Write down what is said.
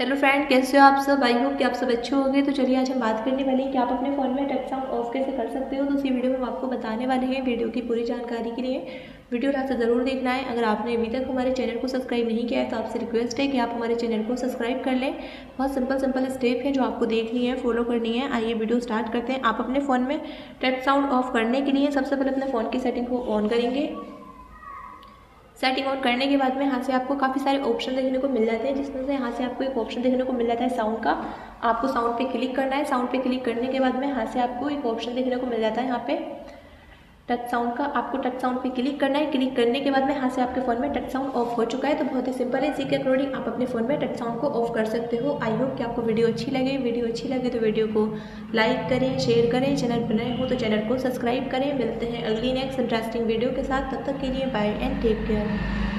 Hello friend कैसे हो आप सब? आई होप कि आप सब अच्छे होंगे। तो चलिए, आज हम बात करने वाले हैं कि आप अपने फ़ोन में टच साउंड ऑफ़ कैसे कर सकते हो? तो इसी वीडियो में हम आपको बताने वाले हैं वीडियो की पूरी जानकारी के लिए। वीडियो लास्ट ज़रूर देखना है। अगर आपने अभी तक हमारे चैनल को सब्सक्राइब नहीं किया है तो आपसे रिक्वेस्ट है कि आप हमारे चैनल को सब्सक्राइब कर लें। बहुत सिंपल सिंपल स्टेप है जो आपको देखनी है फॉलो करनी है। आइए वीडियो स्टार्ट करते हैं। आप अपने फ़ोन में टच साउंड ऑफ़ करने के लिए सबसे पहले अपने फ़ोन की सेटिंग को ऑन करेंगे। सेटिंग ऑन करने के बाद में यहाँ से आपको काफ़ी सारे ऑप्शन देखने को मिल जाते हैं जिसमें से यहाँ से आपको एक ऑप्शन देखने को मिल जाता है साउंड का। आपको साउंड पे क्लिक करना है साउंड पे क्लिक करने के बाद में यहाँ से आपको एक ऑप्शन देखने को मिल जाता है यहाँ पे। टच साउंड का, आपको टच साउंड पे क्लिक करना है। क्लिक करने के बाद में यहाँ से आपके फ़ोन में टच साउंड ऑफ़ हो चुका है। तो बहुत ही सिंपल है। इसी के अकॉर्डिंग आप अपने फ़ोन में टच साउंड को ऑफ़ कर सकते हो। आई होप कि आपको वीडियो अच्छी लगे। वीडियो अच्छी लगे तो वीडियो को लाइक करें शेयर करें। चैनल पर नए हो तो चैनल को सब्सक्राइब करें। मिलते हैं अगली नेक्स्ट इंटरेस्टिंग वीडियो के साथ। तब तक के लिए बाय एंड टेक केयर